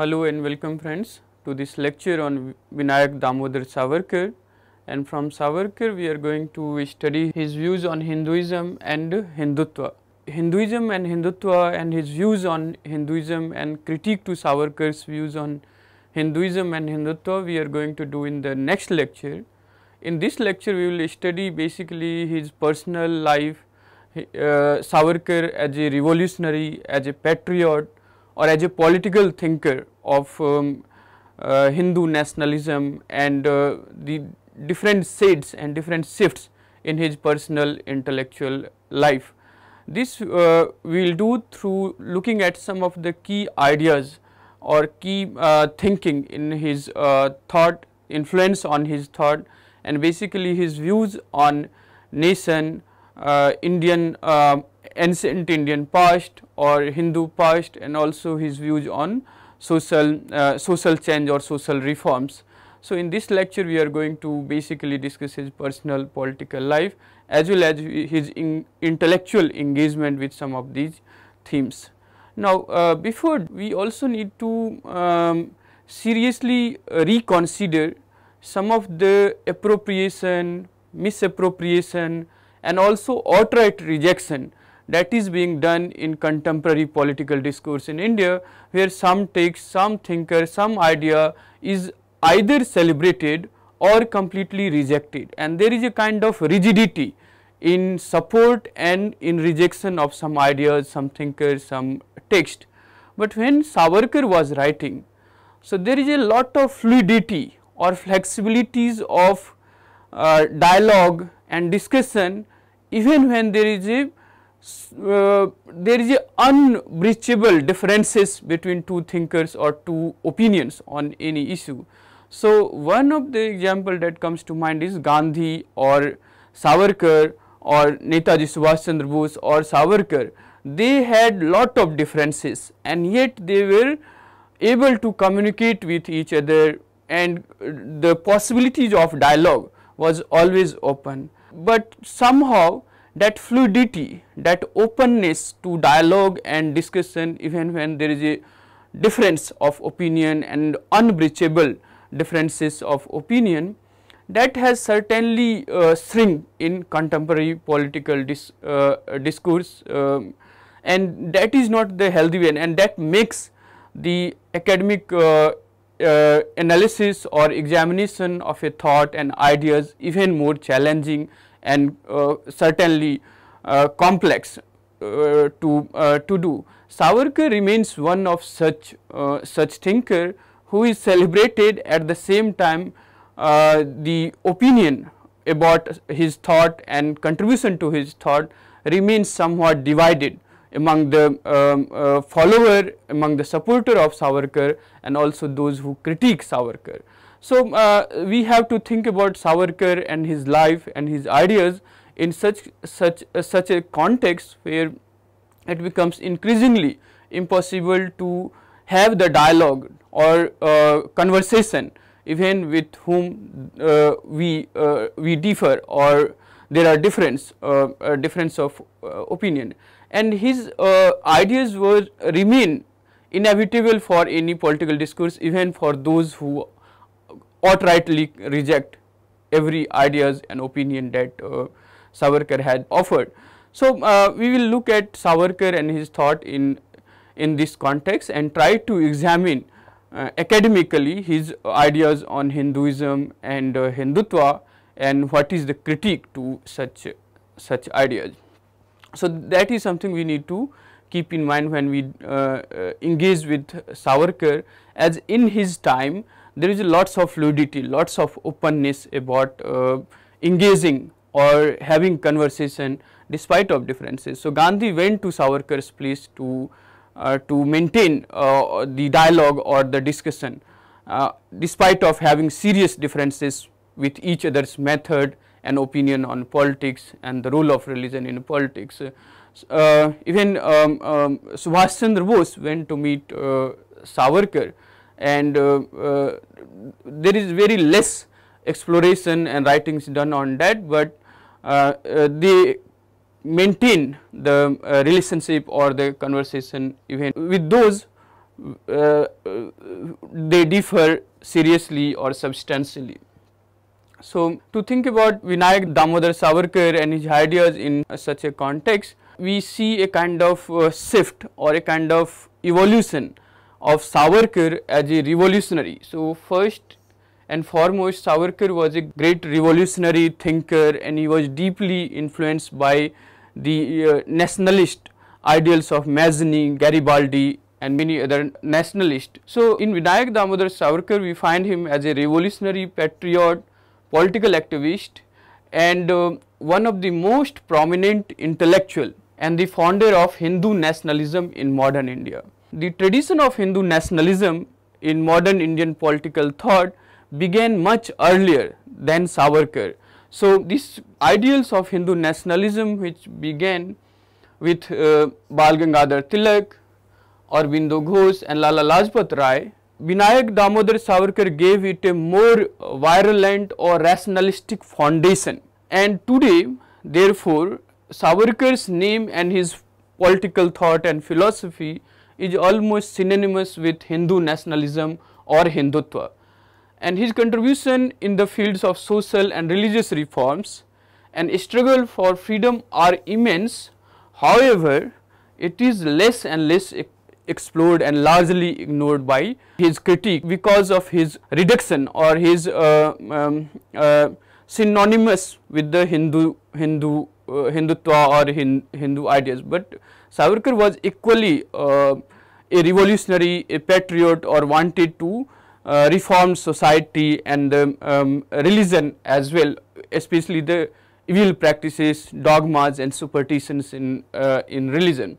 Hello and welcome friends to this lecture on Vinayak Damodar Savarkar and from Savarkar we are going to study his views on Hinduism and Hindutva. Hinduism and Hindutva and his views on Hinduism and critique to Savarkar's views on Hinduism and Hindutva we are going to do in the next lecture. In this lecture we will study basically his personal life, uh, Savarkar as a revolutionary, as a patriot or as a political thinker of um, uh, Hindu nationalism and uh, the different shades and different shifts in his personal intellectual life. This uh, we will do through looking at some of the key ideas or key uh, thinking in his uh, thought, influence on his thought and basically his views on nation, Indian ancient Indian past or Hindu past and also his views on social uh, social change or social reforms. So, in this lecture we are going to basically discuss his personal political life as well as his in intellectual engagement with some of these themes. Now, uh, before we also need to um, seriously reconsider some of the appropriation, misappropriation and also outright rejection that is being done in contemporary political discourse in India where some text, some thinker, some idea is either celebrated or completely rejected and there is a kind of rigidity in support and in rejection of some ideas, some thinkers, some text. But when Savarkar was writing, so there is a lot of fluidity or flexibilities of uh, dialogue and discussion even when there is a uh, there is a unbreachable differences between two thinkers or two opinions on any issue. So, one of the example that comes to mind is Gandhi or Savarkar or Netaji Subhash Chandra Bose or Savarkar. They had lot of differences and yet they were able to communicate with each other and the possibilities of dialogue was always open. But somehow that fluidity, that openness to dialogue and discussion even when there is a difference of opinion and unbreachable differences of opinion that has certainly uh, shrink in contemporary political dis, uh, discourse um, and that is not the healthy way and that makes the academic uh, uh analysis or examination of a thought and ideas even more challenging and uh, certainly uh, complex uh, to to do. Savarkar remains one of such such thinker who is celebrated at the same time the opinion about his thought and contribution to his thought remains somewhat divided among the um, uh, follower, among the supporter of Savarkar and also those who critique Savarkar. So, uh, we have to think about Savarkar and his life and his ideas in such such uh, such a context where it becomes increasingly impossible to have the dialogue or uh, conversation even with whom uh, we uh, we differ or there are difference difference of opinion and his ideas were remain inevitable for any political discourse even for those who outrightly reject every ideas and opinion that uh, Savarkar had offered. So, uh, we will look at Savarkar and his thought in, in this context and try to examine uh, academically his ideas on Hinduism and uh, Hindutva and what is the critique to such, such ideas. So, that is something we need to keep in mind when we uh, uh, engage with Savarkar as in his time there is lots of fluidity, lots of openness about uh, engaging or having conversation despite of differences. So, Gandhi went to Savarkar's place to uh, to maintain uh, the dialogue or the discussion despite of having serious differences with each other's method and opinion on politics and the role of religion in politics. Uh, even um, um, Subhash Chandra Bose went to meet uh, Savarkar and uh, uh, there is very less exploration and writings done on that, but uh, they maintain the relationship or the conversation even with those they differ seriously or substantially. So, to think about Vinayak Damodar Savarkar and his ideas in such a context, we see a kind of uh, shift or a kind of evolution of Savarkar as a revolutionary. So, first and foremost Savarkar was a great revolutionary thinker and he was deeply influenced by the uh, nationalist ideals of Mazzini, Garibaldi and many other nationalists. So, in Vinayak Damodar Savarkar we find him as a revolutionary patriot, political activist and uh, one of the most prominent intellectual and the founder of Hindu nationalism in modern India. The tradition of Hindu nationalism in modern Indian political thought began much earlier than Savarkar. So, these ideals of Hindu nationalism which began with uh, Bal Gangadhar Tilak, Aurobindo Ghosh and Lala Lajpat Rai Vinayak Damodar Savarkar gave it a more virulent or rationalistic foundation and today therefore Savarkar's name and his political thought and philosophy is almost synonymous with Hindu nationalism or Hindutva and his contribution in the fields of social and religious reforms and struggle for freedom are immense. However, it is less and less explored and largely ignored by his critique because of his reduction or his uh, um, uh, synonymous with the Hindu Hindu uh, Hindutva or Hindu ideas. But Savarkar was equally uh, a revolutionary, a patriot or wanted to uh, reform society and the um, religion as well, especially the evil practices, dogmas and superstitions in, uh, in religion.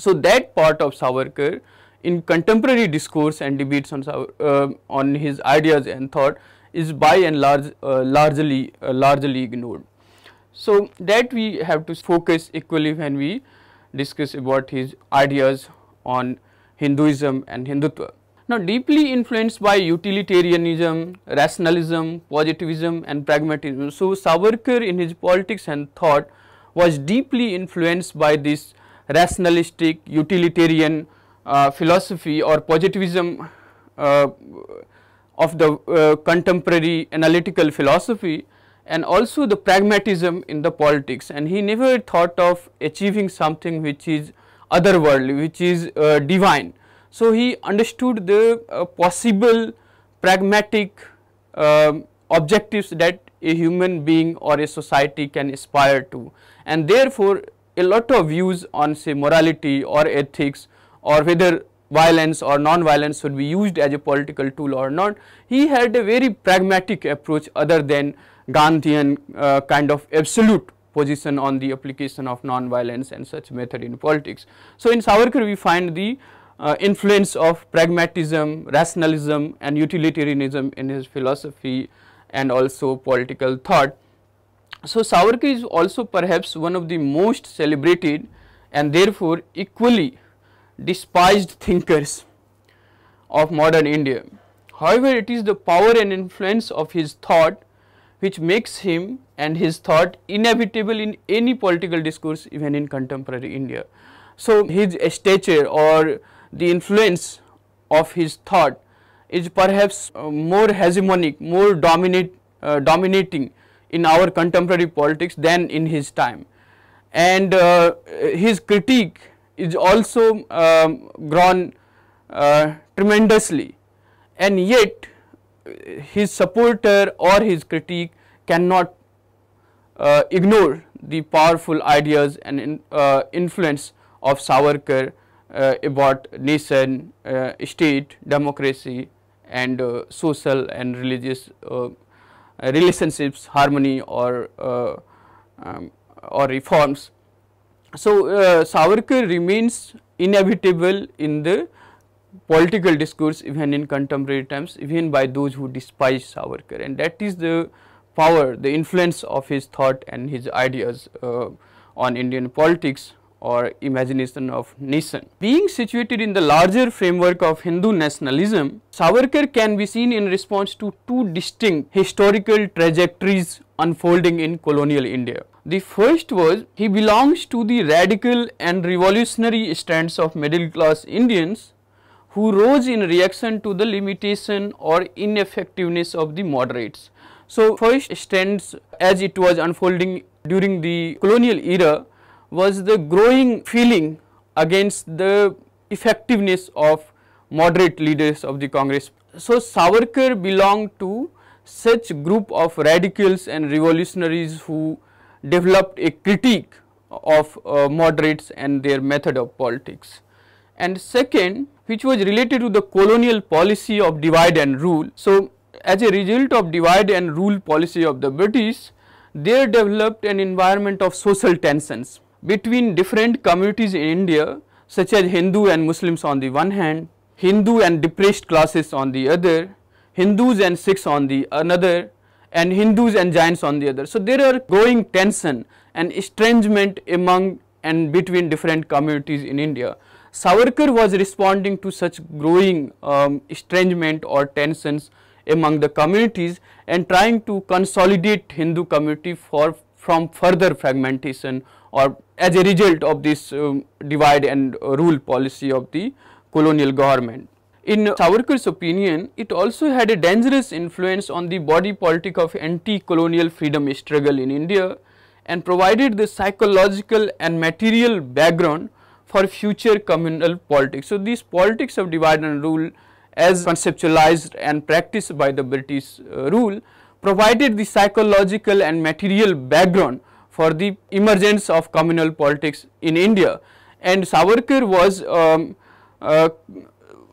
So, that part of Savarkar in contemporary discourse and debates on, uh, on his ideas and thought is by and large uh, largely uh, largely ignored. So, that we have to focus equally when we discuss about his ideas on Hinduism and Hindutva. Now, deeply influenced by utilitarianism, rationalism, positivism and pragmatism. So, Savarkar in his politics and thought was deeply influenced by this rationalistic, utilitarian uh, philosophy or positivism uh, of the uh, contemporary analytical philosophy and also the pragmatism in the politics and he never thought of achieving something which is otherworldly, which is uh, divine. So, he understood the uh, possible pragmatic um, objectives that a human being or a society can aspire to and therefore, a lot of views on say morality or ethics or whether violence or non-violence should be used as a political tool or not. He had a very pragmatic approach other than Gandhian uh, kind of absolute position on the application of non-violence and such method in politics. So, in Savarkar we find the uh, influence of pragmatism, rationalism and utilitarianism in his philosophy and also political thought. So, Savarkar is also perhaps one of the most celebrated and therefore equally despised thinkers of modern India. However, it is the power and influence of his thought which makes him and his thought inevitable in any political discourse even in contemporary India. So, his stature or the influence of his thought is perhaps uh, more hegemonic, more dominate, uh, dominating in our contemporary politics than in his time. And uh, his critique is also um, grown uh, tremendously and yet his supporter or his critique cannot uh, ignore the powerful ideas and in, uh, influence of Savarkar uh, about nation, uh, state, democracy and social and religious relationships, harmony or um, or reforms. So, Savarkar remains inevitable in the political discourse even in contemporary times even by those who despise Savarkar and that is the power, the influence of his thought and his ideas uh, on Indian politics or imagination of nation. Being situated in the larger framework of Hindu nationalism, Savarkar can be seen in response to two distinct historical trajectories unfolding in colonial India. The first was he belongs to the radical and revolutionary strands of middle class Indians who rose in reaction to the limitation or ineffectiveness of the moderates. So, first stands as it was unfolding during the colonial era was the growing feeling against the effectiveness of moderate leaders of the Congress. So, Savarkar belonged to such group of radicals and revolutionaries who developed a critique of uh, moderates and their method of politics. And second, which was related to the colonial policy of divide and rule. So, as a result of divide and rule policy of the British, they developed an environment of social tensions between different communities in India such as Hindu and Muslims on the one hand, Hindu and depressed classes on the other, Hindus and Sikhs on the another and Hindus and Jains on the other. So, there are growing tension and estrangement among and between different communities in India. Savarkar was responding to such growing um, estrangement or tensions among the communities and trying to consolidate Hindu community for from further fragmentation or as a result of this um, divide and rule policy of the colonial government. In Savarkar's opinion, it also had a dangerous influence on the body politic of anti-colonial freedom struggle in India and provided the psychological and material background for future communal politics. So, these politics of divide and rule as conceptualized and practiced by the British uh, rule provided the psychological and material background for the emergence of communal politics in India and Savarkar was um, uh,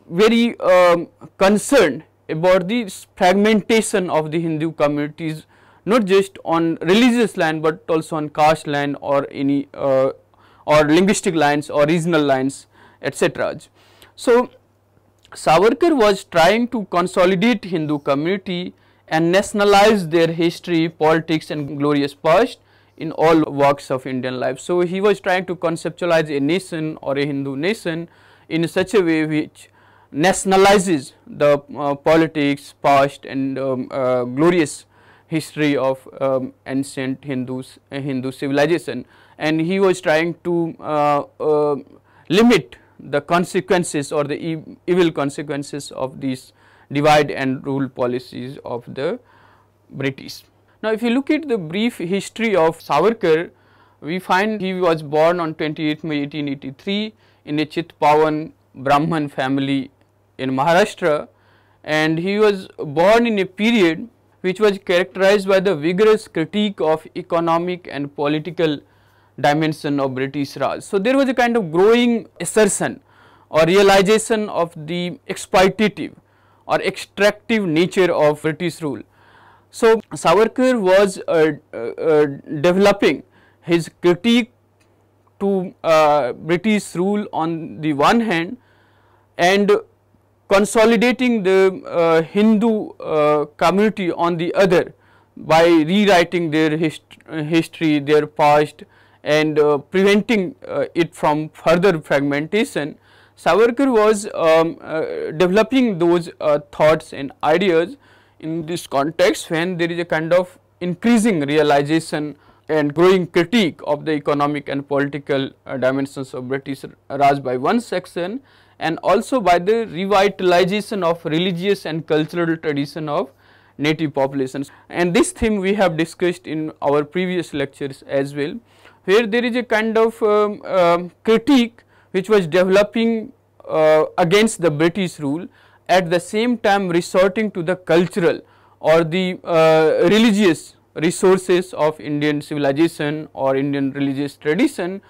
very um, concerned about the fragmentation of the Hindu communities not just on religious land, but also on caste land or any uh, or linguistic lines or regional lines etc. So, Savarkar was trying to consolidate Hindu community and nationalize their history, politics and glorious past in all walks of Indian life. So, he was trying to conceptualize a nation or a Hindu nation in such a way which nationalizes the uh, politics, past and um, uh, glorious history of um, ancient Hindus, uh, Hindu civilization and he was trying to uh, uh, limit the consequences or the e evil consequences of these divide and rule policies of the British. Now, if you look at the brief history of Savarkar, we find he was born on 28 May 1883 in a Chitpavan Brahman family in Maharashtra and he was born in a period which was characterized by the vigorous critique of economic and political dimension of British Raj. So, there was a kind of growing assertion or realization of the exploitative or extractive nature of British rule. So, Savarkar was uh, uh, uh, developing his critique to uh, British rule on the one hand and consolidating the uh, Hindu uh, community on the other by rewriting their hist history, their past and preventing it from further fragmentation. Savarkar was um, developing those thoughts and ideas in this context when there is a kind of increasing realization and growing critique of the economic and political uh, dimensions of British Raj by one section and also by the revitalization of religious and cultural tradition of native populations. And this theme we have discussed in our previous lectures as well, where there is a kind of um, um, critique which was developing uh, against the British rule at the same time resorting to the cultural or the uh, religious resources of Indian civilization or Indian religious tradition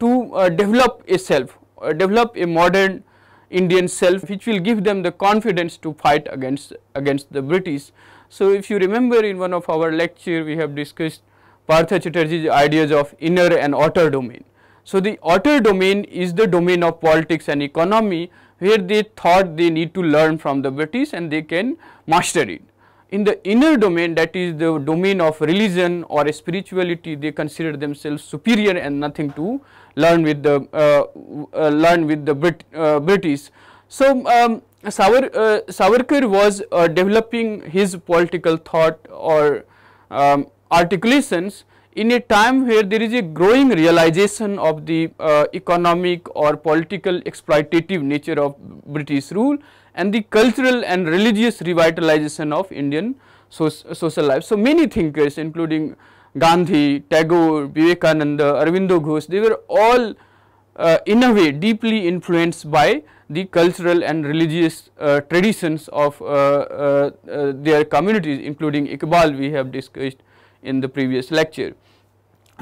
to uh, develop a self, uh, develop a modern Indian self which will give them the confidence to fight against, against the British. So, if you remember in one of our lecture we have discussed Partha Chatterjee's ideas of inner and outer domain. So, the outer domain is the domain of politics and economy where they thought they need to learn from the British and they can master it. In the inner domain that is the domain of religion or spirituality they consider themselves superior and nothing to learn with the uh, uh, learn with the Brit, uh, British. So, um, Savar, uh, Savarkar was uh, developing his political thought or um, articulations in a time where there is a growing realization of the uh, economic or political exploitative nature of British rule and the cultural and religious revitalization of Indian so social life. So, many thinkers including Gandhi, Tagore, Vivekananda, Aurobindo Ghosh, they were all uh, in a way deeply influenced by the cultural and religious uh, traditions of uh, uh, uh their communities including Iqbal we have discussed in the previous lecture.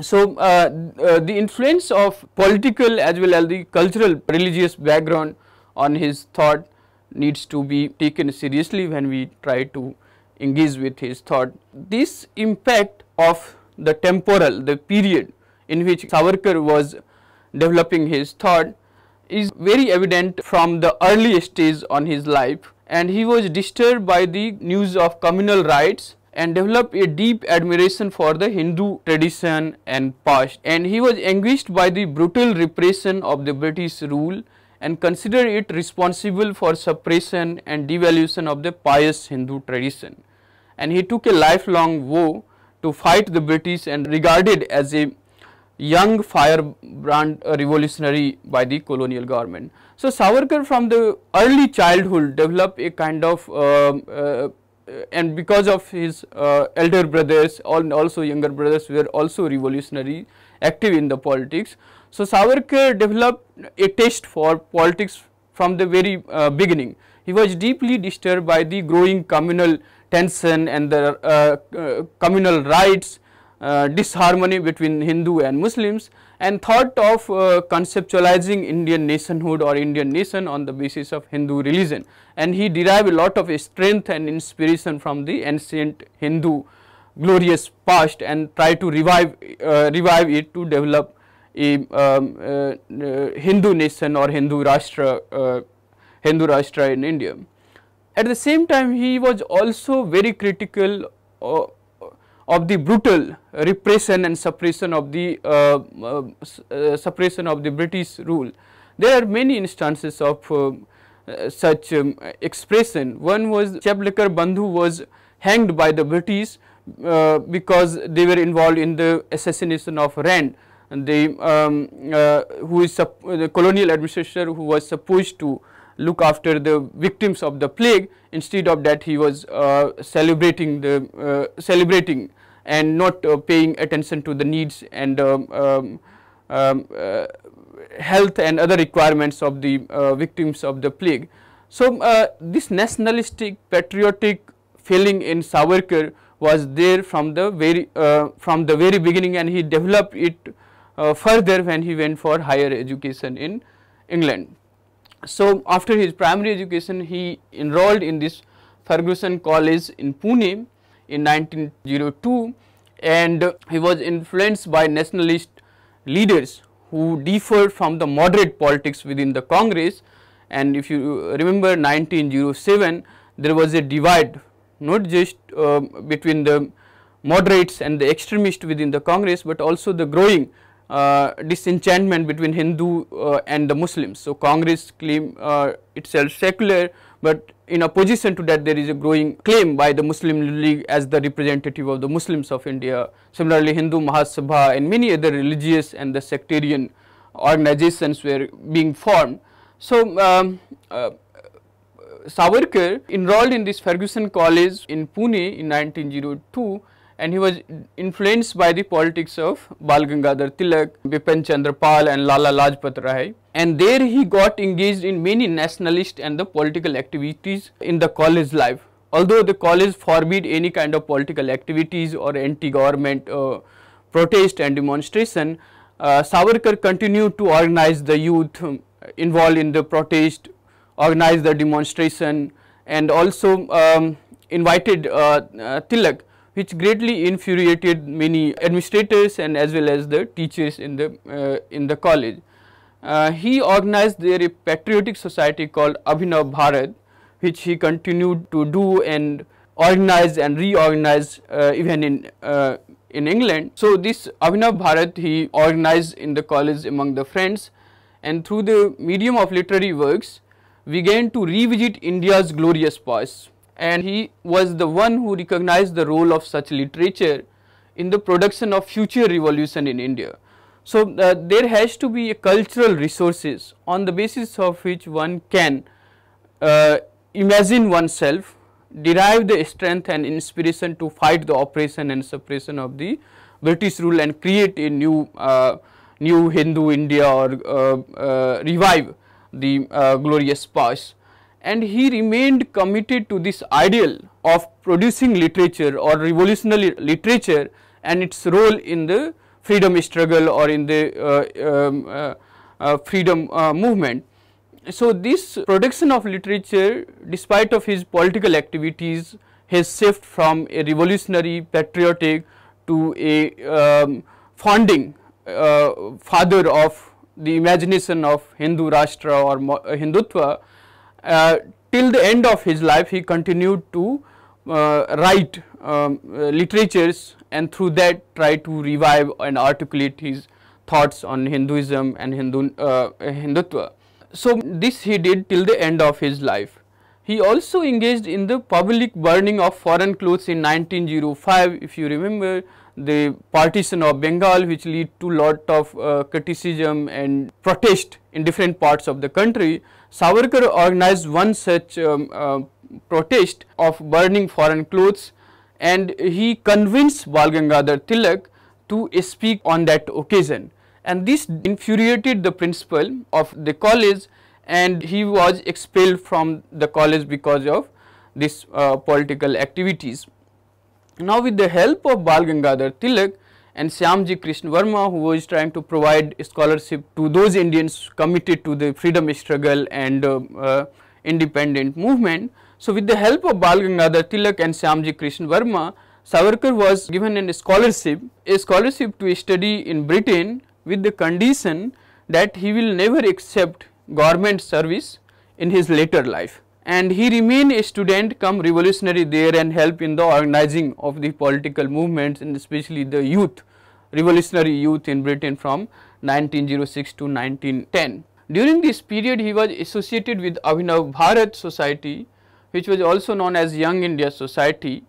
So, uh, uh, the influence of political as well as the cultural religious background on his thought needs to be taken seriously when we try to engage with his thought. This impact of the temporal, the period in which Savarkar was developing his thought is very evident from the early stage on his life and he was disturbed by the news of communal rights and developed a deep admiration for the Hindu tradition and past and he was anguished by the brutal repression of the British rule and considered it responsible for suppression and devaluation of the pious Hindu tradition. And he took a lifelong vow to fight the British and regarded as a young firebrand revolutionary by the colonial government. So, Savarkar from the early childhood developed a kind of uh, uh, uh, and because of his uh, elder brothers and also younger brothers were also revolutionary active in the politics. So, Savarkar developed a taste for politics from the very uh, beginning. He was deeply disturbed by the growing communal tension and the uh, uh, communal rights uh, disharmony between Hindu and Muslims and thought of uh, conceptualizing Indian nationhood or Indian nation on the basis of Hindu religion and he derived a lot of strength and inspiration from the ancient Hindu glorious past and try to revive uh, revive it to develop a um, uh, uh, Hindu nation or Hindu Rashtra uh, Hindu Rashtra in India. At the same time he was also very critical of the brutal repression and suppression of the uh, uh, uh, suppression of the British rule. There are many instances of uh, uh, such um, expression. One was Chapekar Bandhu was hanged by the British uh, because they were involved in the assassination of Rand, the um, who is the colonial administrator who was supposed to look after the victims of the plague instead of that he was uh, celebrating the uh, celebrating and not uh, paying attention to the needs and um, um, um uh, health and other requirements of the uh, victims of the plague. So, uh, this nationalistic patriotic feeling in Savarkar was there from the very from the very beginning and he developed it further when he went for higher education in England. So, after his primary education he enrolled in this Fergusson College in Pune in 1902 and he was influenced by nationalist leaders who differed from the moderate politics within the Congress. And if you remember 1907 there was a divide not just uh, between the moderates and the extremists within the Congress, but also the growing disenchantment between Hindu uh, and the Muslims. So, Congress claim uh, itself secular, but in opposition to that there is a growing claim by the Muslim League as the representative of the Muslims of India. Similarly, Hindu Mahasabha and many other religious and the sectarian organizations were being formed. So, um, uh, Savarkar enrolled in this Fergusson College in Pune in 1902 and he was influenced by the politics of Bal Gangadhar Tilak, Bipin Chandra Pal and Lala Lajpat Rai and there he got engaged in many nationalist and the political activities in the college life. Although the college forbid any kind of political activities or anti-government uh, protest and demonstration, uh, Savarkar continued to organize the youth um, involved in the protest, organize the demonstration and also um, invited uh, uh, Tilak which greatly infuriated many administrators and as well as the teachers in the uh, in the college. Uh, he organized there a patriotic society called Abhinav Bharat which he continued to do and organize and reorganize uh, even in uh, in England. So, this Abhinav Bharat he organized in the college among the friends and through the medium of literary works began to revisit India's glorious past and he was the one who recognized the role of such literature in the production of future revolution in India. So, uh, there has to be a cultural resources on the basis of which one can uh, imagine oneself, derive the strength and inspiration to fight the oppression and suppression of the British rule and create a new uh, new Hindu India or uh, uh, revive the uh, glorious past and he remained committed to this ideal of producing literature or revolutionary literature and its role in the freedom struggle or in the uh, um, uh, uh, freedom uh, movement. So, this production of literature despite of his political activities has shift from a revolutionary patriotic to a um, founding uh, father of the imagination of Hindu Rashtra or Hindutva uh, till the end of his life he continued to uh, write um, uh, literatures and through that try to revive and articulate his thoughts on Hinduism and Hindu, uh, Hindutva. So, this he did till the end of his life. He also engaged in the public burning of foreign clothes in 1905 if you remember the partition of Bengal which lead to lot of uh, criticism and protest in different parts of the country. Savarkar organized one such um, uh, protest of burning foreign clothes and he convinced Bal Gangadhar Tilak to speak on that occasion and this infuriated the principal of the college and he was expelled from the college because of this uh, political activities. Now, with the help of Bal Gangadhar Tilak and Shyamji Krishna Varma who was trying to provide scholarship to those Indians committed to the freedom struggle and uh, uh, independent movement. So, with the help of Bal Gangadhar Tilak and Shyamji Krishna Varma, Savarkar was given a scholarship, a scholarship to study in Britain with the condition that he will never accept government service in his later life and he remained a student come revolutionary there and help in the organizing of the political movements and especially the youth revolutionary youth in Britain from 1906 to 1910. During this period he was associated with Abhinav Bharat Society which was also known as Young India Society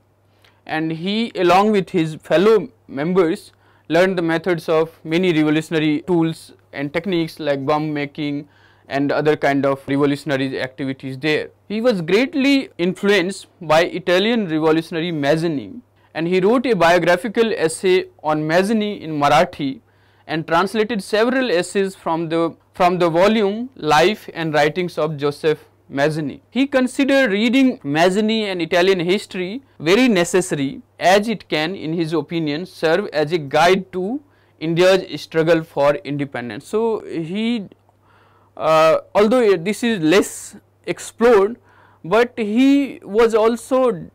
and he along with his fellow members learned the methods of many revolutionary tools and techniques like bomb making, and other kind of revolutionary activities there. He was greatly influenced by Italian revolutionary Mazzini and he wrote a biographical essay on Mazzini in Marathi and translated several essays from the from the volume Life and Writings of Joseph Mazzini. He considered reading Mazzini and Italian history very necessary as it can in his opinion serve as a guide to India's struggle for independence. So, he uh, although this is less explored, but he was also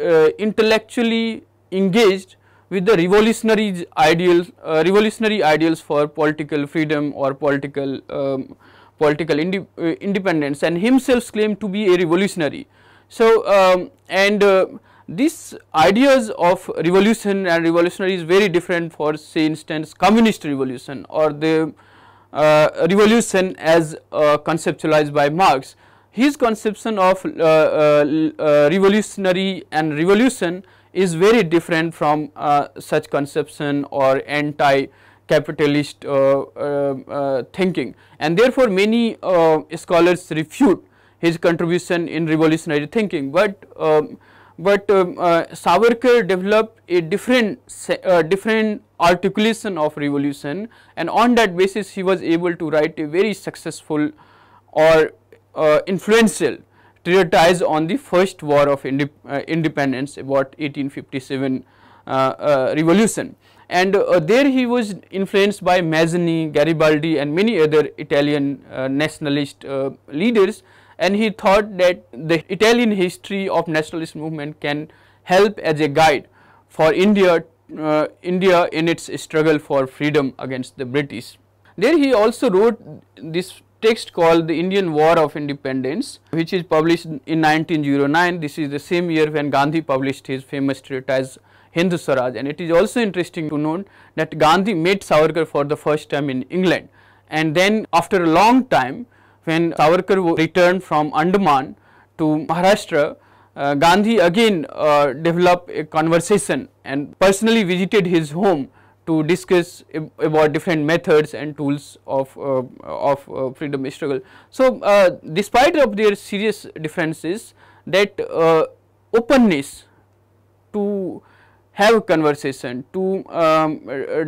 uh, intellectually engaged with the revolutionary ideals, uh, revolutionary ideals for political freedom or political um, political indi uh, independence, and himself claimed to be a revolutionary. So, um, and uh, these ideas of revolution and revolutionary is very different for say instance communist revolution or the revolution as uh, conceptualized by Marx. His conception of uh, revolutionary and revolution is very different from such conception or anti capitalist uh, uh, thinking and therefore many uh, scholars refute his contribution in revolutionary thinking, but um, but um, uh, Savarkar developed a different uh, different articulation of revolution and on that basis he was able to write a very successful or uh, influential treatise on the first war of indep independence about 1857 uh, uh, revolution. And uh, there he was influenced by Mazzini, Garibaldi and many other Italian uh, nationalist uh, leaders and he thought that the Italian history of nationalist movement can help as a guide for India, uh, India in its struggle for freedom against the British. There he also wrote this text called the Indian War of Independence which is published in 1909. This is the same year when Gandhi published his famous treatise Hindu Swaraj and it is also interesting to note that Gandhi met Savarkar for the first time in England and then after a long time when Savarkar returned from Andaman to Maharashtra uh, Gandhi again uh, developed a conversation and personally visited his home to discuss about different methods and tools of, uh, of uh, freedom struggle. So, uh, despite of their serious differences that uh, openness to have a conversation, to um,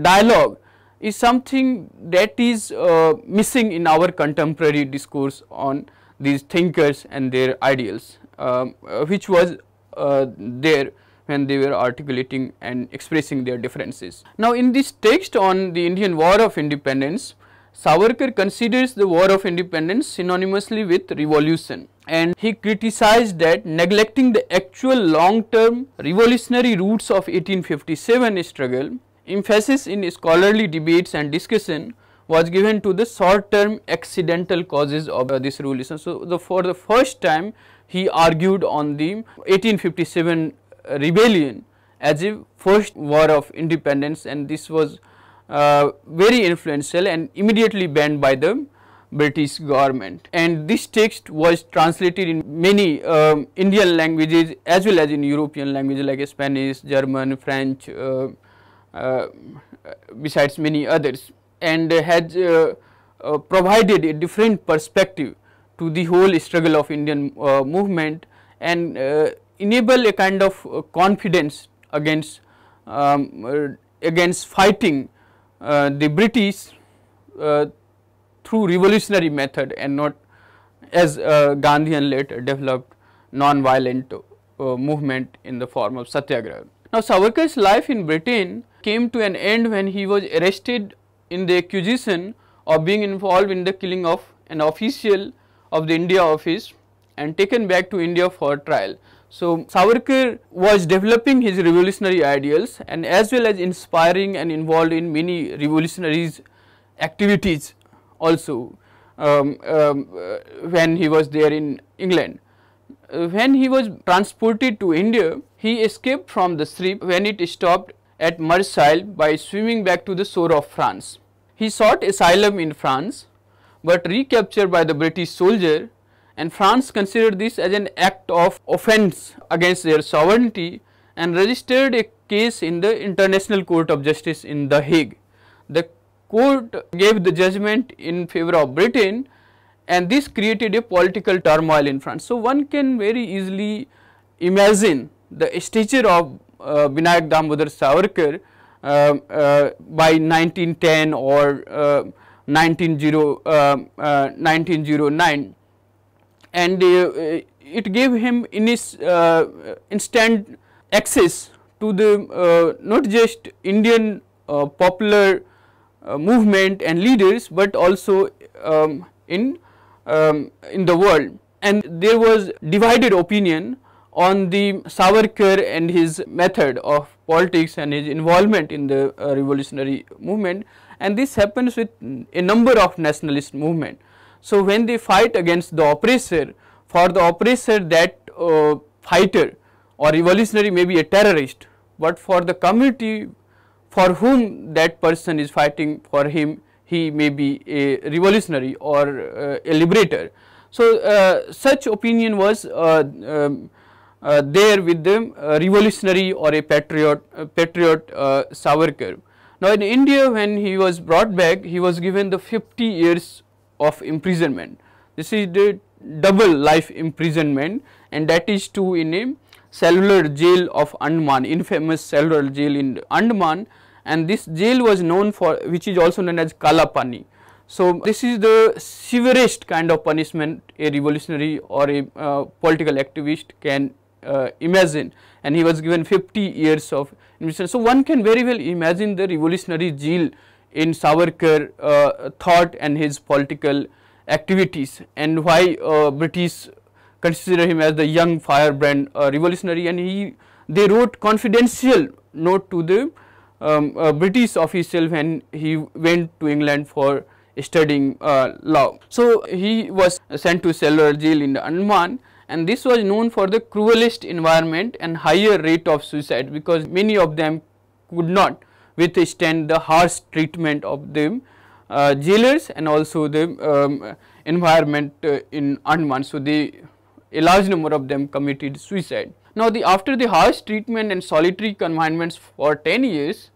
dialogue is something that is uh, missing in our contemporary discourse on these thinkers and their ideals, um, uh, which was uh, there when they were articulating and expressing their differences. Now, in this text on the Indian War of Independence, Savarkar considers the War of Independence synonymously with revolution and he criticized that neglecting the actual long term revolutionary roots of 1857 struggle, emphasis in scholarly debates and discussion was given to the short term accidental causes of uh, this revolution. So, the, for the first time he argued on the 1857 rebellion as a first war of independence and this was uh, very influential and immediately banned by the British government and this text was translated in many um, Indian languages as well as in European languages like Spanish, German, French uh, uh, besides many others and has uh, uh, provided a different perspective to the whole struggle of Indian uh, movement and enable a kind of confidence against um, against fighting the British through revolutionary method and not as uh, Gandhian later developed non-violent uh, movement in the form of satyagraha. Now, Savarkar's life in Britain came to an end when he was arrested in the accusation of being involved in the killing of an official of the India office and taken back to India for trial. So, Savarkar was developing his revolutionary ideals and as well as inspiring and involved in many revolutionaries activities also um, um, uh, when he was there in England. Uh, when he was transported to India, he escaped from the ship when it stopped at Marseille by swimming back to the shore of France. He sought asylum in France, but recaptured by the British soldier and France considered this as an act of offence against their sovereignty and registered a case in the International Court of Justice in The Hague. The court gave the judgment in favor of Britain and this created a political turmoil in France. So, one can very easily imagine the stature of Vinayak Damodar Savarkar uh, uh, by 1910 or uh, 1909 uh, and uh, it gave him in his instant access to the not just Indian popular uh, movement and leaders, but also um, in um, in the world. And there was divided opinion on the Savarkar and his method of politics and his involvement in the uh, revolutionary movement and this happens with a number of nationalist movement. So, when they fight against the oppressor, for the oppressor that uh, fighter or revolutionary may be a terrorist, but for the community for whom that person is fighting for him he may be a revolutionary or uh, a liberator. So, uh, such opinion was uh, um, there with the uh, revolutionary or a patriot patriot Savarkar. Now, in India when he was brought back he was given the 50 years of imprisonment. This is the double life imprisonment and that is to in a cellular jail of Andaman, infamous cellular jail in Andaman and this jail was known for which is also known as Kalapani. So, this is the severest kind of punishment a revolutionary or a uh, political activist can uh, imagine. And he was given 50 years of So one can very well imagine the revolutionary zeal in Savarkar uh, thought and his political activities and why uh, British consider him as the young firebrand uh, revolutionary. And he they wrote confidential note to the um, uh, British official when he went to England for studying uh, law. So, he was sent to cellular jail in the Andaman and this was known for the cruelest environment and higher rate of suicide because many of them could not withstand the harsh treatment of the uh, jailers and also the um, environment uh, in Andaman. So, they a large number of them committed suicide. Now, the after the harsh treatment and solitary confinements for 10 years,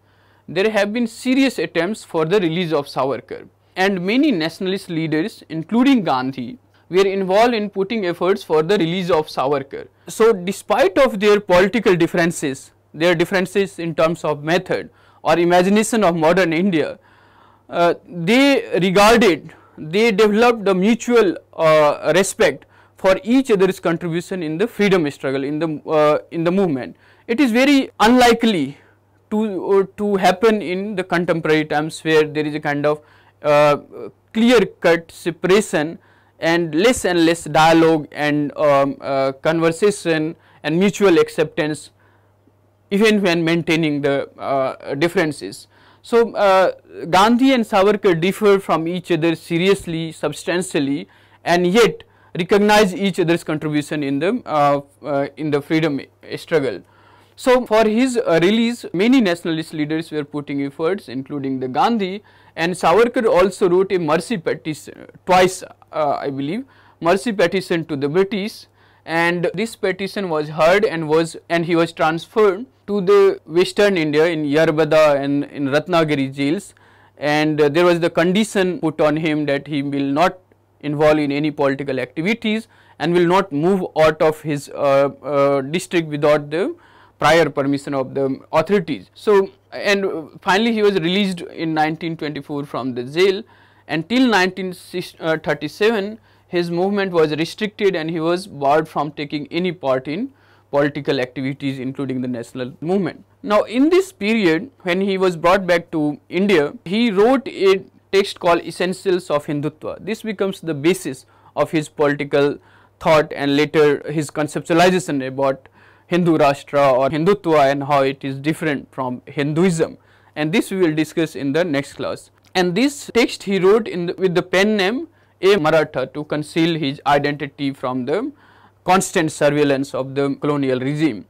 there have been serious attempts for the release of Savarkar and many nationalist leaders including Gandhi were involved in putting efforts for the release of Savarkar. So, despite of their political differences, their differences in terms of method or imagination of modern India, uh, they regarded, they developed a mutual uh, respect for each other's contribution in the freedom struggle in the uh, in the movement. It is very unlikely to uh, to happen in the contemporary times where there is a kind of uh, clear cut separation and less and less dialogue and um, uh, conversation and mutual acceptance even when maintaining the uh, differences. So, uh, Gandhi and Savarkar differ from each other seriously, substantially and yet recognize each other's contribution in the uh, uh, in the freedom struggle. So, for his uh, release many nationalist leaders were putting efforts including the Gandhi and Savarkar also wrote a mercy petition twice I believe mercy petition to the British. And this petition was heard and was and he was transferred to the western India in Yerwada and in Ratnagiri jails. And uh, there was the condition put on him that he will not involve in any political activities and will not move out of his uh, uh, district without the prior permission of the authorities. So, and finally he was released in 1924 from the jail and till 1937 his movement was restricted and he was barred from taking any part in political activities including the national movement. Now, in this period when he was brought back to India, he wrote a text called Essentials of Hindutva. This becomes the basis of his political thought and later his conceptualization about Hindu Rashtra or Hindutva and how it is different from Hinduism and this we will discuss in the next class. And this text he wrote the, with the pen name A. Maratha to conceal his identity from the constant surveillance of the colonial regime.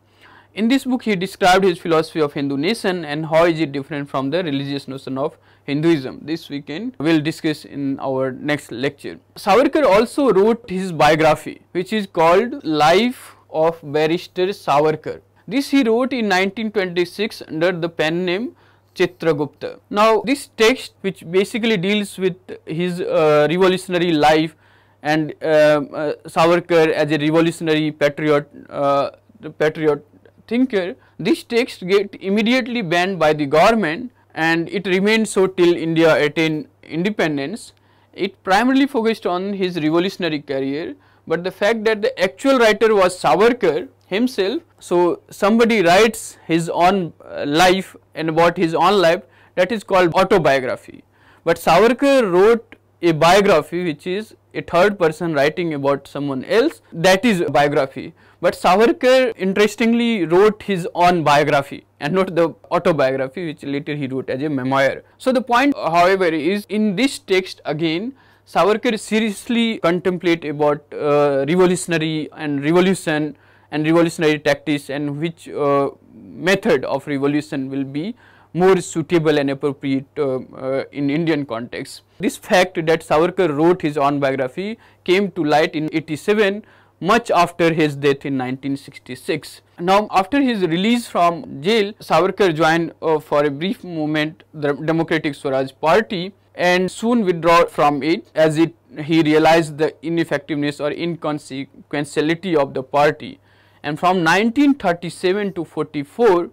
In this book he described his philosophy of Hindu nation and how is it different from the religious notion of Hinduism. This we can will discuss in our next lecture. Savarkar also wrote his biography which is called Life of Barrister Savarkar. This he wrote in 1926 under the pen name Chitragupta. Now this text which basically deals with his uh, revolutionary life and uh, uh, Savarkar as a revolutionary patriot, uh, patriot thinker, this text get immediately banned by the government and it remained so till India attained independence. It primarily focused on his revolutionary career, but the fact that the actual writer was Savarkar himself. So, somebody writes his own uh, life and about his own life that is called autobiography. But Savarkar wrote a biography which is a third person writing about someone else that is biography. But Savarkar interestingly wrote his own biography and not the autobiography which later he wrote as a memoir. So the point however is in this text again Savarkar seriously contemplate about uh, revolutionary and revolution and revolutionary tactics and which uh, method of revolution will be more suitable and appropriate uh, uh, in Indian context. This fact that Savarkar wrote his own biography came to light in 87 much after his death in 1966. Now, after his release from jail, Savarkar joined uh, for a brief moment the Democratic Swaraj Party and soon withdraw from it as it he realized the ineffectiveness or inconsequentiality of the party. And from 1937 to 44,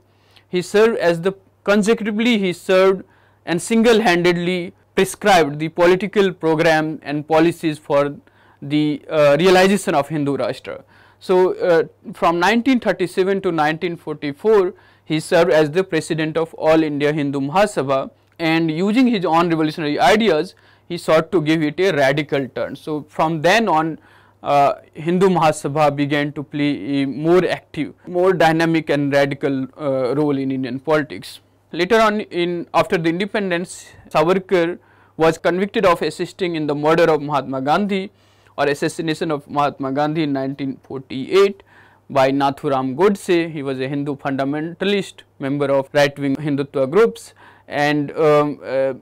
he served as the consecutively he served and single-handedly prescribed the political program and policies for the uh, realization of Hindu Rashtra. So, uh, from 1937 to 1944 he served as the president of All India Hindu Mahasabha and using his own revolutionary ideas, he sought to give it a radical turn. So, from then on uh, Hindu Mahasabha began to play a more active, more dynamic and radical uh, role in Indian politics. Later on in after the independence, Savarkar was convicted of assisting in the murder of Mahatma Gandhi or assassination of Mahatma Gandhi in 1948 by Nathuram Godse. He was a Hindu fundamentalist member of right wing Hindutva groups and um, uh,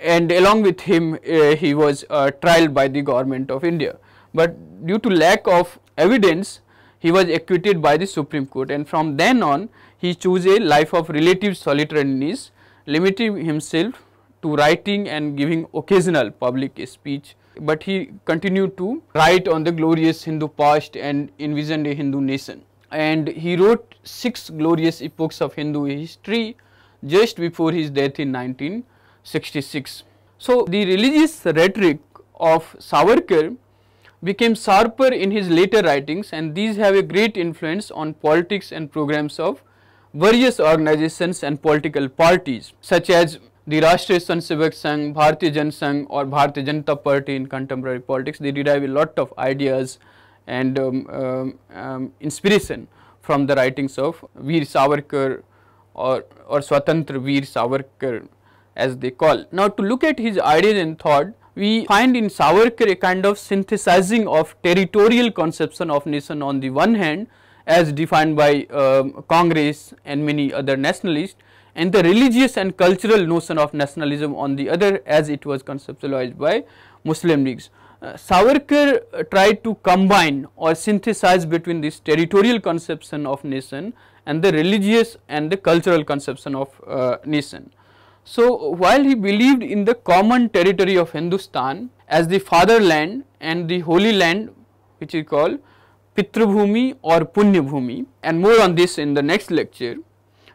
and along with him uh, he was uh, tried by the government of India but due to lack of evidence he was acquitted by the Supreme Court. And from then on he chose a life of relative solitariness limiting himself to writing and giving occasional public speech. But he continued to write on the glorious Hindu past and envisioned a Hindu nation. And he wrote six glorious epochs of Hindu history just before his death in 1966. So, the religious rhetoric of Savarkar became sharper in his later writings and these have a great influence on politics and programs of various organizations and political parties such as the Rashtriya Swayamsevak Sangh, Bharatiya Jan Sangh or Bharatiya Janata Party in contemporary politics, they derive a lot of ideas and um, um, um, inspiration from the writings of Veer Savarkar or, or Swatantra Veer Savarkar as they call. Now to look at his ideas and thought, we find in Savarkar a kind of synthesizing of territorial conception of nation on the one hand as defined by um, Congress and many other nationalists and the religious and cultural notion of nationalism on the other as it was conceptualized by Muslim leagues. Uh, Savarkar uh, tried to combine or synthesize between this territorial conception of nation and the religious and the cultural conception of uh, nation. So, while he believed in the common territory of Hindustan as the fatherland and the holy land which we call Pitrabhumi or Punyabhumi and more on this in the next lecture.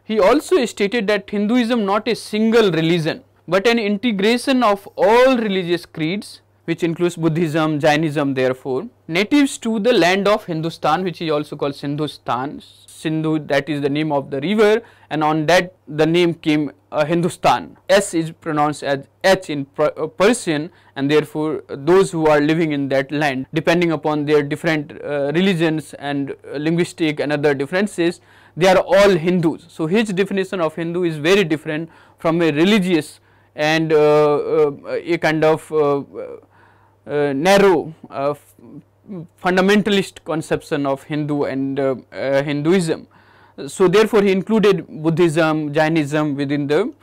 He also stated that Hinduism not a single religion but an integration of all religious creeds which includes Buddhism, Jainism therefore, natives to the land of Hindustan which is also called Hindustan, Sindhu that is the name of the river and on that the name came uh, Hindustan. S is pronounced as H in uh, Persian and therefore those who are living in that land depending upon their different uh, religions and uh, linguistic and other differences they are all Hindus. So his definition of Hindu is very different from a religious and uh, uh, a kind of narrow uh, fundamentalist conception of Hindu and uh, Hinduism. So, therefore, he included Buddhism, Jainism within the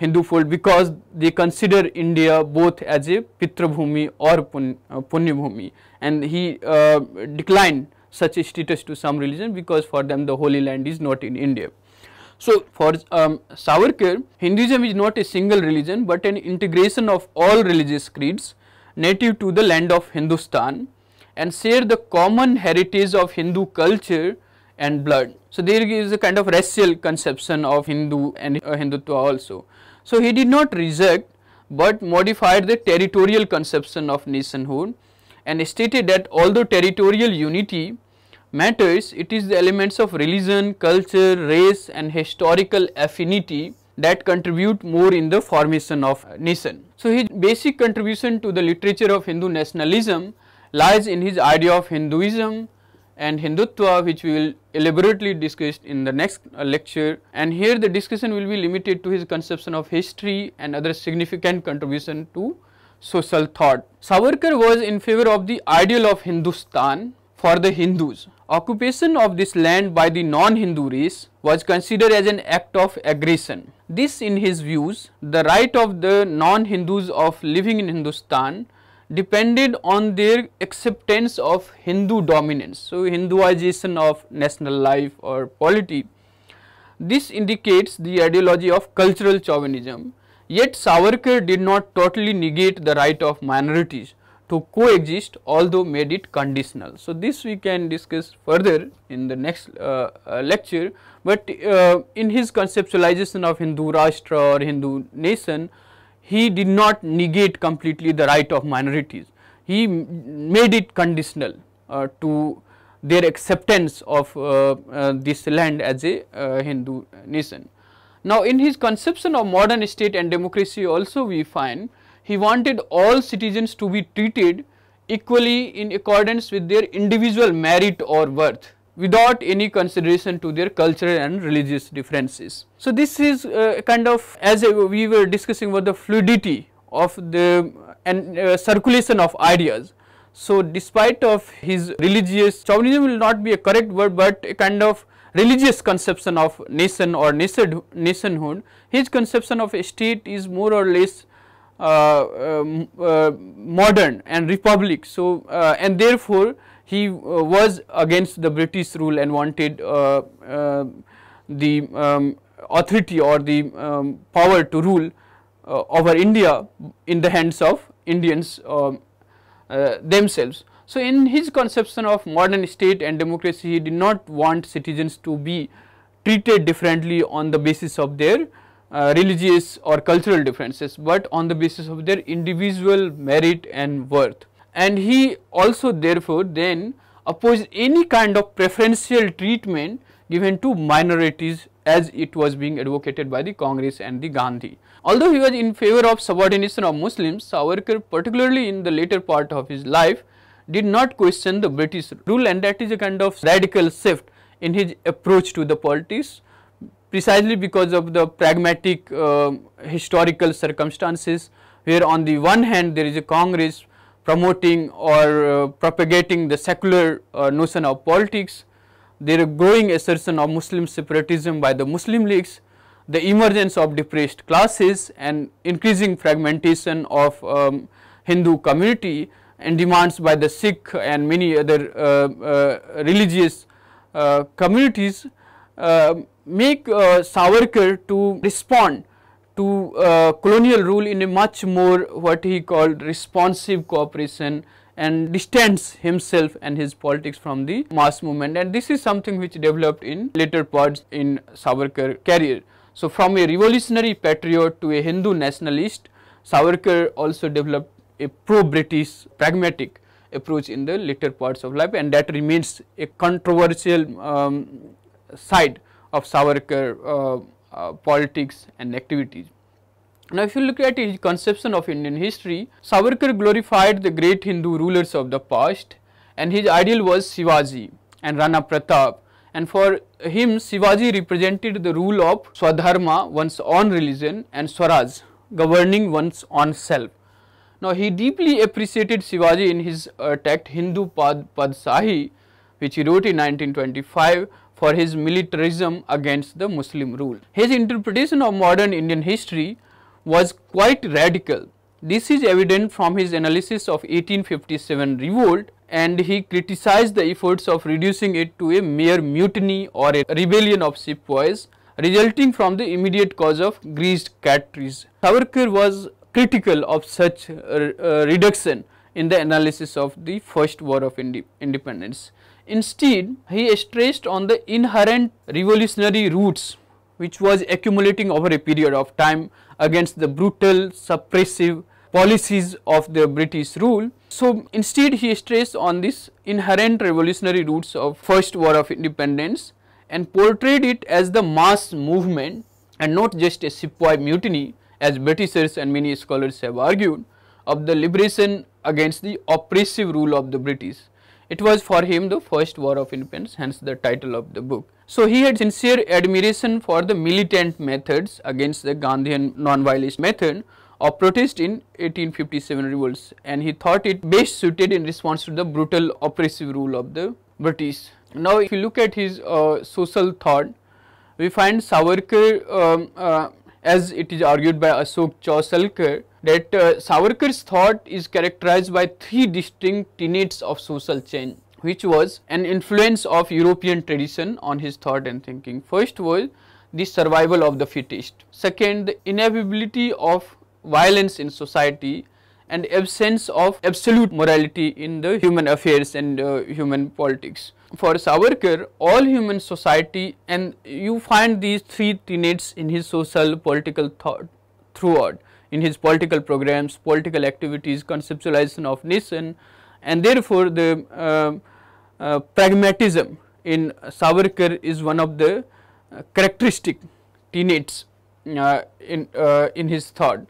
Hindu fold because they consider India both as a Pitrabhumi or Punyabhumi and he uh, declined such a status to some religion because for them the holy land is not in India. So, for um, Savarkar, Hinduism is not a single religion but an integration of all religious creeds native to the land of Hindustan and share the common heritage of Hindu culture and blood. So, there is a kind of racial conception of Hindu and uh, Hindutva also. So, he did not reject but modified the territorial conception of nationhood and stated that although territorial unity matters, it is the elements of religion, culture, race and historical affinity that contribute more in the formation of nation. So, his basic contribution to the literature of Hindu nationalism lies in his idea of Hinduism and Hindutva which we will elaborately discuss in the next uh, lecture and here the discussion will be limited to his conception of history and other significant contribution to social thought. Savarkar was in favor of the ideal of Hindustan for the Hindus. Occupation of this land by the non-Hindu race was considered as an act of aggression. This in his views, the right of the non-Hindus of living in Hindustan depended on their acceptance of Hindu dominance. So, Hinduization of national life or polity. This indicates the ideology of cultural chauvinism. Yet Savarkar did not totally negate the right of minorities to coexist although made it conditional. So, this we can discuss further in the next uh, uh, lecture but uh, in his conceptualization of Hindu Rashtra or Hindu nation, he did not negate completely the right of minorities. He made it conditional uh, to their acceptance of uh, uh, this land as a Hindu nation. Now, in his conception of modern state and democracy also we find he wanted all citizens to be treated equally in accordance with their individual merit or worth without any consideration to their cultural and religious differences. So, this is uh, kind of as we were discussing about the fluidity of the and uh, circulation of ideas. So, despite of his religious chauvinism will not be a correct word, but a kind of religious conception of nation or nationhood, his conception of a state is more or less modern and republic. So, uh, and therefore, he uh, was against the British rule and wanted uh, uh, the um, authority or the um, power to rule over India in the hands of Indians um, themselves. So, in his conception of modern state and democracy, he did not want citizens to be treated differently on the basis of their uh, religious or cultural differences, but on the basis of their individual merit and worth. And he also therefore then opposed any kind of preferential treatment given to minorities as it was being advocated by the Congress and the Gandhi. Although he was in favor of subordination of Muslims, Savarkar particularly in the later part of his life did not question the British rule and that is a kind of radical shift in his approach to the politics precisely because of the pragmatic uh, historical circumstances where on the one hand there is a Congress promoting or uh, propagating the secular uh, notion of politics, there is growing assertion of Muslim separatism by the Muslim leagues, the emergence of depressed classes and increasing fragmentation of um, Hindu community and demands by the Sikh and many other uh, uh, religious uh, communities make Savarkar to respond to uh, colonial rule in a much more what he called responsive cooperation and distance himself and his politics from the mass movement and this is something which developed in later parts in Savarkar career. So, from a revolutionary patriot to a Hindu nationalist, Savarkar also developed a pro-British pragmatic approach in the later parts of life and that remains a controversial um, side of Savarkar uh, uh, politics and activities. Now, if you look at his conception of Indian history, Savarkar glorified the great Hindu rulers of the past and his ideal was Shivaji and Rana Pratap and for him Shivaji represented the rule of Swadharma, one's own religion and Swaraj, governing one's own self. Now, he deeply appreciated Shivaji in his uh, text Hindu Pad Padshahi which he wrote in 1925 for his militarism against the Muslim rule. His interpretation of modern Indian history was quite radical. This is evident from his analysis of 1857 revolt and he criticized the efforts of reducing it to a mere mutiny or a rebellion of sepoys resulting from the immediate cause of greased cartridges. Savarkar was critical of such uh, uh, reduction in the analysis of the first war of inde independence. Instead, he stressed on the inherent revolutionary roots which was accumulating over a period of time against the brutal suppressive policies of the British rule. So, instead he stressed on this inherent revolutionary roots of first war of independence and portrayed it as the mass movement and not just a sepoy mutiny as Britishers and many scholars have argued of the liberation against the oppressive rule of the British. It was for him the first war of independence hence the title of the book. So, he had sincere admiration for the militant methods against the Gandhian non-violence method of protest in 1857 revolts and he thought it best suited in response to the brutal oppressive rule of the British. Now, if you look at his uh, social thought, we find Savarkar um, uh, as it is argued by Ashok Chousalkar that uh, Savarkar's thought is characterized by three distinct tenets of social change which was an influence of European tradition on his thought and thinking. First was the survival of the fittest. Second, the inevitability of violence in society and absence of absolute morality in the human affairs and uh, human politics for Savarkar, all human society and you find these three tenets in his social political thought throughout in his political programs, political activities, conceptualization of nation and therefore the uh, uh, pragmatism in Savarkar is one of the uh, characteristic tenets uh, in, uh, in his thought.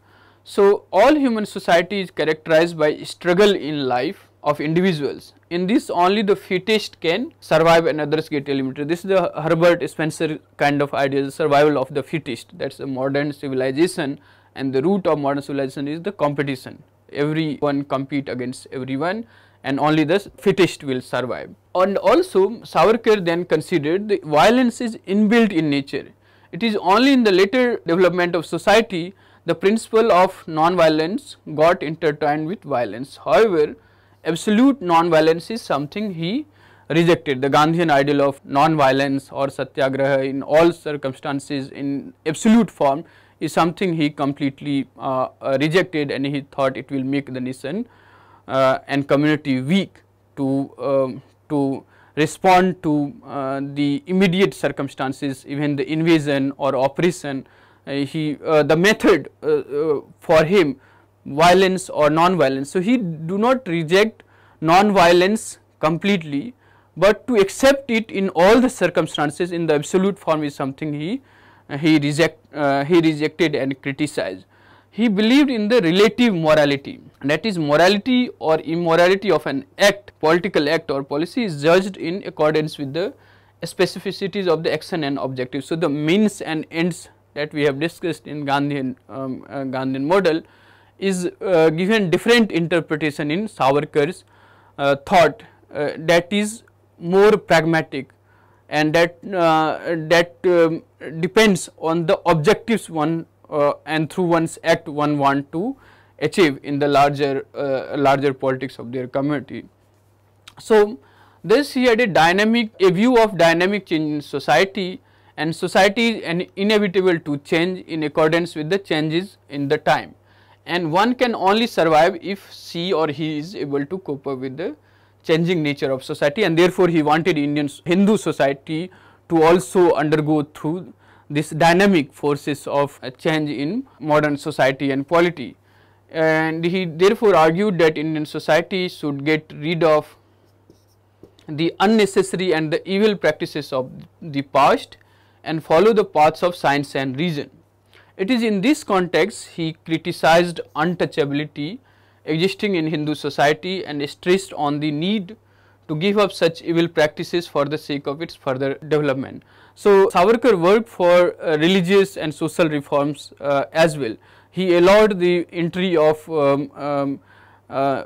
So, all human society is characterized by struggle in life of individuals. In this only the fittest can survive and others get eliminated. This is the Herbert Spencer kind of idea, the survival of the fittest that is the modern civilization and the root of modern civilization is the competition. Everyone compete against everyone and only the fittest will survive. And also Savarkar then considered the violence is inbuilt in nature. It is only in the later development of society the principle of non-violence got intertwined with violence. However, absolute non-violence is something he rejected. The Gandhian ideal of non-violence or satyagraha in all circumstances in absolute form is something he completely uh, uh, rejected and he thought it will make the nation uh, and community weak to, um, to respond to uh, the immediate circumstances even the invasion or oppression uh, he uh, the method for him violence or non-violence. So, he do not reject non-violence completely, but to accept it in all the circumstances in the absolute form is something he he reject uh, he rejected and criticized. He believed in the relative morality that is morality or immorality of an act political act or policy is judged in accordance with the specificities of the action and objective. So, the means and ends that we have discussed in Gandhian um, uh, Gandhian model is uh, given different interpretation in Savarkar's uh, thought uh, that is more pragmatic and that uh, that um, depends on the objectives one uh, and through one's act one want to achieve in the larger uh, larger politics of their community. So, this he had a dynamic a view of dynamic change in society and society is inevitable to change in accordance with the changes in the time and one can only survive if she or he is able to cope up with the changing nature of society and therefore he wanted Indian Hindu society to also undergo through this dynamic forces of change in modern society and polity. And he therefore argued that Indian society should get rid of the unnecessary and the evil practices of the past and follow the paths of science and reason. It is in this context he criticized untouchability existing in Hindu society and stressed on the need to give up such evil practices for the sake of its further development. So, Savarkar worked for uh, religious and social reforms uh, as well. He allowed the entry of um, um, uh,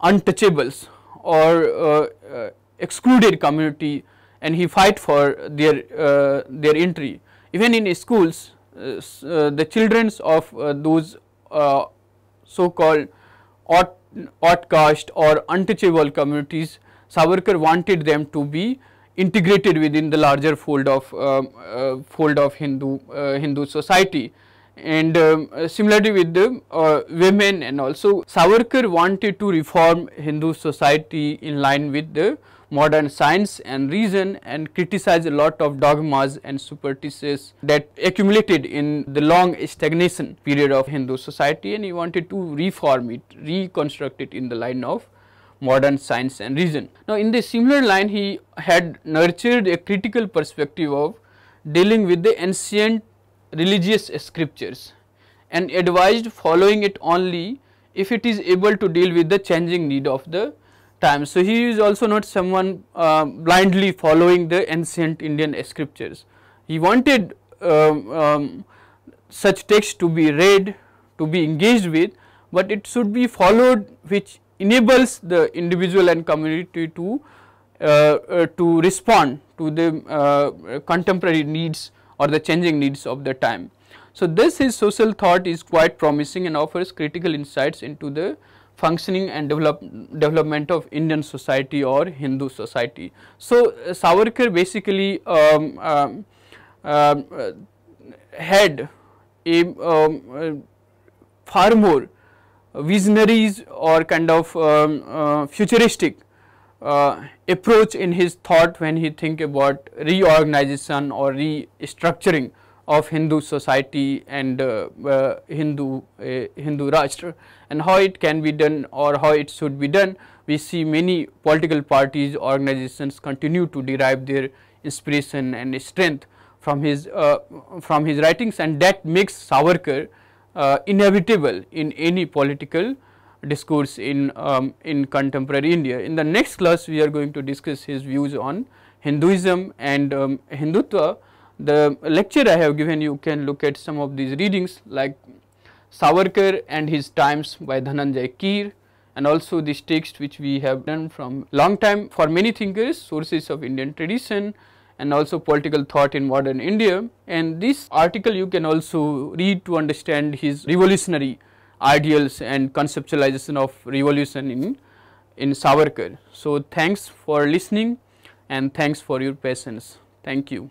untouchables or uh, uh, excluded community and he fight for their, uh, their entry. Even in schools, the children of those so called outcast or untouchable communities, Savarkar wanted them to be integrated within the larger fold of um, uh, fold of Hindu uh, Hindu society. And um, similarly with the uh, women and also Savarkar wanted to reform Hindu society in line with the modern science and reason and criticize a lot of dogmas and superstitions that accumulated in the long stagnation period of Hindu society and he wanted to reform it, reconstruct it in the line of modern science and reason. Now, in the similar line he had nurtured a critical perspective of dealing with the ancient religious scriptures and advised following it only if it is able to deal with the changing need of the So, he is also not someone uh, blindly following the ancient Indian scriptures. He wanted um, um, such text to be read, to be engaged with, but it should be followed which enables the individual and community to uh, uh, to respond to the uh, contemporary needs or the changing needs of the time. So, this his social thought is quite promising and offers critical insights into the functioning and develop, development of Indian society or Hindu society. So, uh, Savarkar basically um, um, uh, had a um, uh, far more visionaries or kind of um, uh, futuristic uh, approach in his thought when he think about reorganization or restructuring of Hindu society and uh, uh, Hindu uh, Hindu Rashtra and how it can be done or how it should be done we see many political parties, organizations continue to derive their inspiration and strength from his uh, from his writings and that makes Savarkar uh, inevitable in any political discourse in um, in contemporary India. In the next class we are going to discuss his views on Hinduism and um, Hindutva. The lecture I have given you can look at some of these readings like Savarkar and his times by Dhananjay Keer and also this text which we have done from long time for many thinkers sources of Indian tradition and also political thought in modern India and this article you can also read to understand his revolutionary ideals and conceptualization of revolution in in Savarkar. So, thanks for listening and thanks for your patience. Thank you.